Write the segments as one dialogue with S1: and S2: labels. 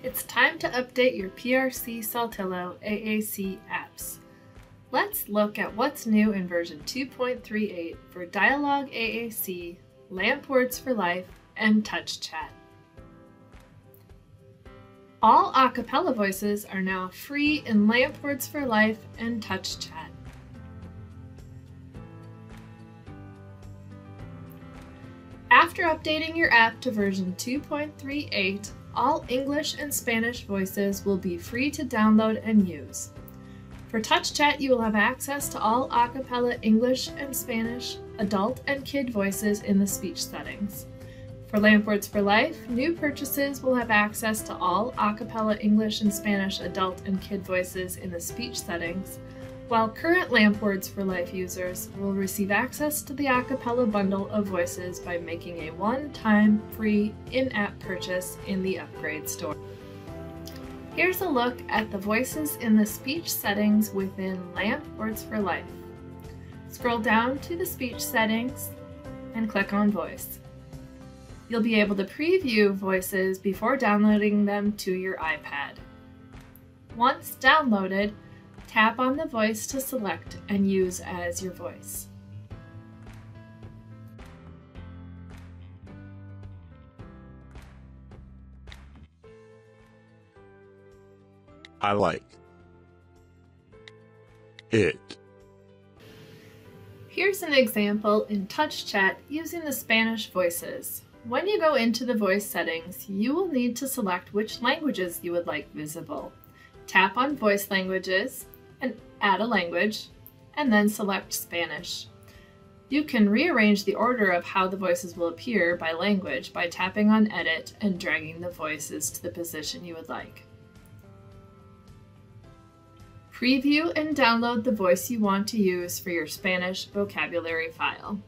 S1: It's time to update your PRC Saltillo AAC apps. Let's look at what's new in version 2.38 for Dialog AAC, LAMP Words for Life, and Touch Chat. All a voices are now free in LAMP Words for Life and Touch Chat. After updating your app to version 2.38, all English and Spanish voices will be free to download and use. For Touch Chat, you will have access to all Acapela English and Spanish, adult and kid voices in the speech settings. For LAMP Words for Life, new purchases will have access to all Acapela English and Spanish adult and kid voices in the speech settings, while current LAMP Words for Life users will receive access to the Acapela bundle of voices by making a one-time free in-app purchase in the upgrade store. Here's a look at the voices in the speech settings within LAMP Words for Life. Scroll down to the speech settings and click on voice. You'll be able to preview voices before downloading them to your iPad. Once downloaded, Tap on the voice to select and use as your voice.
S2: I like it.
S1: Here's an example in Touch Chat using the Spanish voices. When you go into the voice settings, you will need to select which languages you would like visible. Tap on Voice Languages and add a language, and then select Spanish. You can rearrange the order of how the voices will appear by language by tapping on Edit and dragging the voices to the position you would like. Preview and download the voice you want to use for your Spanish vocabulary file.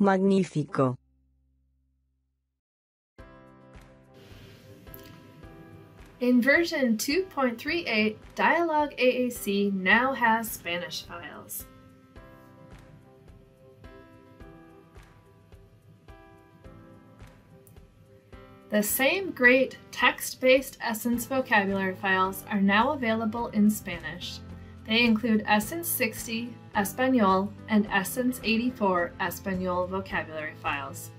S3: Magnífico.
S1: In version 2.38, Dialog AAC now has Spanish files. The same great text-based Essence vocabulary files are now available in Spanish. They include Essence 60, Espanol, and Essence 84 Espanol vocabulary files.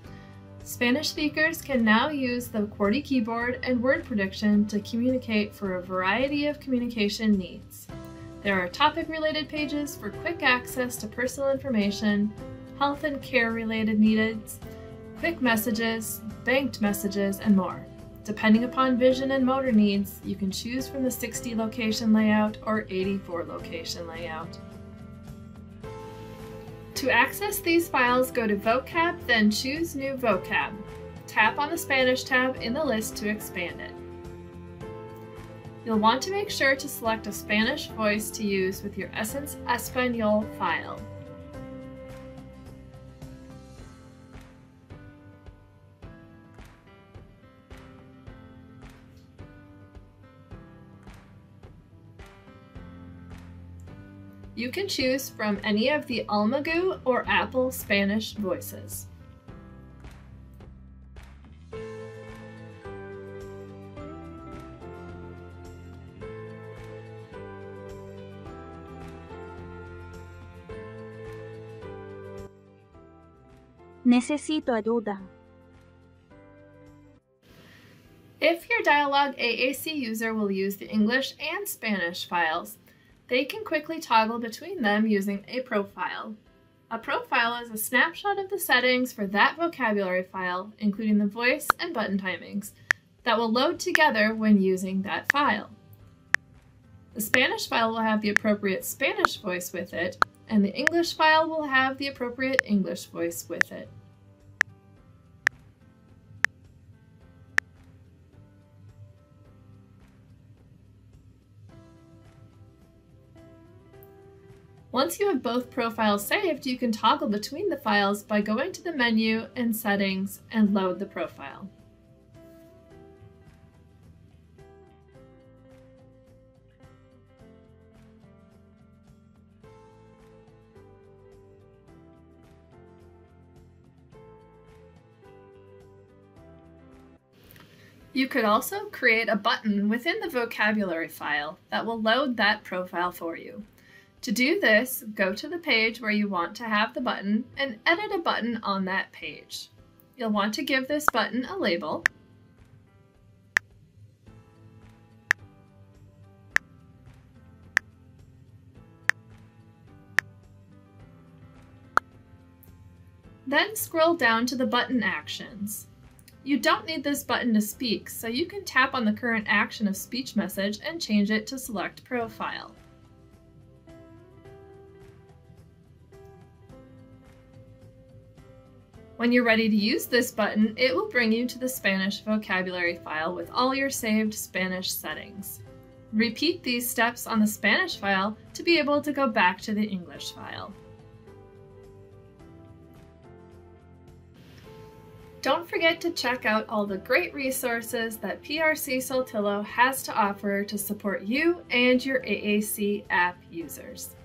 S1: Spanish speakers can now use the QWERTY keyboard and word prediction to communicate for a variety of communication needs. There are topic-related pages for quick access to personal information, health and care-related needs, quick messages, banked messages, and more. Depending upon vision and motor needs, you can choose from the 60 location layout or 84 location layout. To access these files, go to vocab, then choose New Vocab. Tap on the Spanish tab in the list to expand it. You'll want to make sure to select a Spanish voice to use with your Essence Espanol file. You can choose from any of the Almagu or Apple Spanish voices.
S4: Necesito ayuda.
S1: If your Dialog AAC user will use the English and Spanish files, they can quickly toggle between them using a profile. A profile is a snapshot of the settings for that vocabulary file, including the voice and button timings, that will load together when using that file. The Spanish file will have the appropriate Spanish voice with it, and the English file will have the appropriate English voice with it. Once you have both profiles saved, you can toggle between the files by going to the menu and settings and load the profile. You could also create a button within the vocabulary file that will load that profile for you. To do this, go to the page where you want to have the button and edit a button on that page. You'll want to give this button a label. Then scroll down to the button actions. You don't need this button to speak, so you can tap on the current action of speech message and change it to select profile. When you're ready to use this button, it will bring you to the Spanish vocabulary file with all your saved Spanish settings. Repeat these steps on the Spanish file to be able to go back to the English file. Don't forget to check out all the great resources that PRC Saltillo has to offer to support you and your AAC app users.